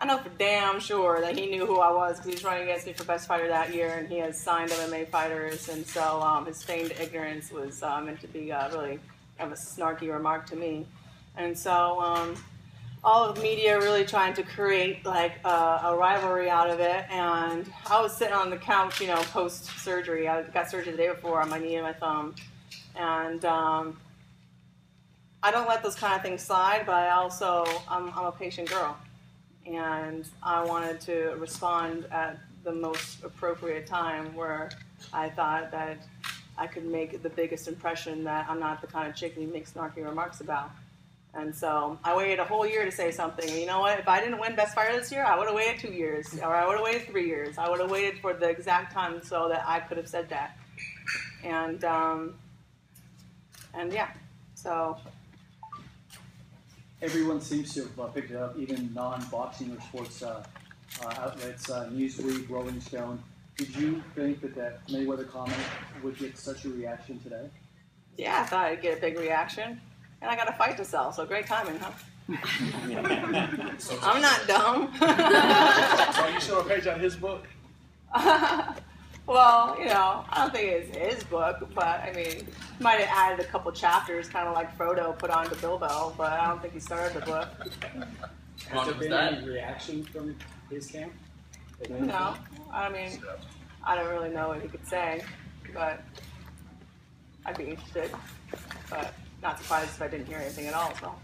I know for damn sure that he knew who I was because he was running against me for best fighter that year, and he has signed MMA fighters, and so um, his feigned ignorance was uh, meant to be uh, really kind of a snarky remark to me, and so um, all of media really trying to create like a, a rivalry out of it, and I was sitting on the couch, you know, post surgery. I got surgery the day before on my knee and my thumb, and um, I don't let those kind of things slide, but I also I'm, I'm a patient girl and I wanted to respond at the most appropriate time where I thought that I could make the biggest impression that I'm not the kind of chick you make snarky remarks about. And so I waited a whole year to say something. And you know what? If I didn't win Best Fighter this year, I would have waited two years, or I would have waited three years. I would have waited for the exact time so that I could have said that. And um, and yeah, so everyone seems to have uh, picked it up, even non-boxing or sports uh, uh, outlets, uh, Newsweek, Rolling Stone. Did you think that that Mayweather comment would get such a reaction today? Yeah, I thought I'd get a big reaction. And I got a fight to sell, so great timing, huh? I'm not dumb. so you show a page on his book? well, you know, I don't think it's his book, but I mean, might have added a couple chapters, kind of like Frodo put on to Bilbo, but I don't think he started the book. Has there been any reaction from his camp? No, I mean, I don't really know what he could say, but I'd be interested. But not surprised if I didn't hear anything at all. So.